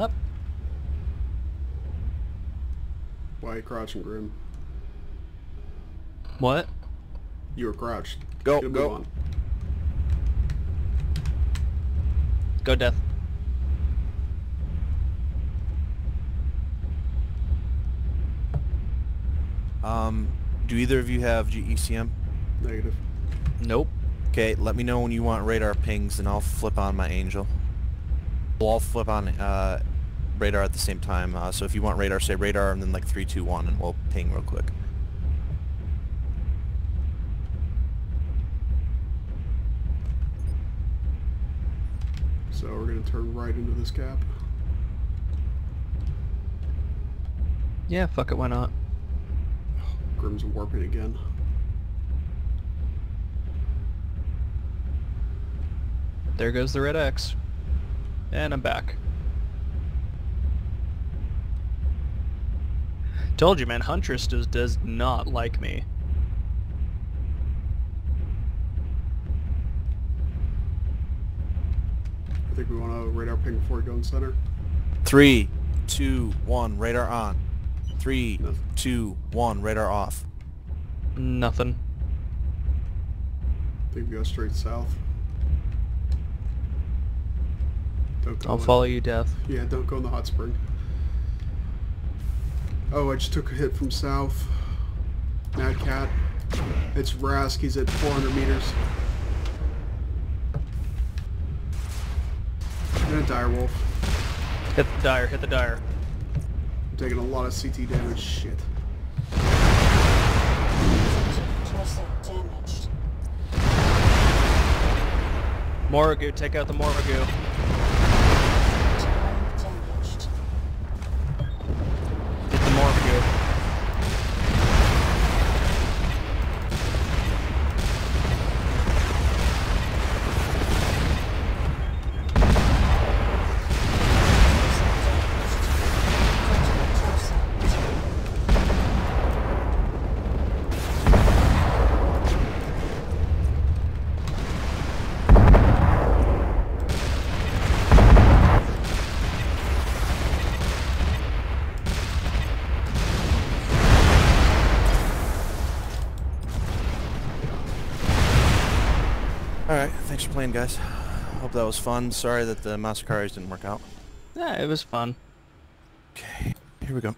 up. Why are you crouching, Grim? What? You were crouched. Go, Get a move go. on. Go death. Um, do either of you have GECM? Negative. Nope. Okay, let me know when you want radar pings and I'll flip on my angel. We'll all flip on uh, radar at the same time. Uh, so if you want radar, say radar and then like 3, 2, 1 and we'll ping real quick. So we're gonna turn right into this gap. Yeah, fuck it, why not? Grim's warping again. There goes the red X. And I'm back. Told you, man, Huntress does, does not like me. I think we want to radar ping before we go in center. 3, 2, 1, radar on. 3, Nothing. 2, 1, radar off. Nothing. I think we go straight south. Don't go I'll in- follow you, Death. Yeah, don't go in the hot spring. Oh, I just took a hit from south. Mad Cat. It's Rask. He's at 400 meters. And a dire wolf. Hit the dire, hit the dire. I'm taking a lot of CT damage. Shit. Torso damaged. Morrigu, take out the Morrigu. Alright, thanks for playing guys. Hope that was fun. Sorry that the Masakaris didn't work out. Yeah, it was fun. Okay, here we go.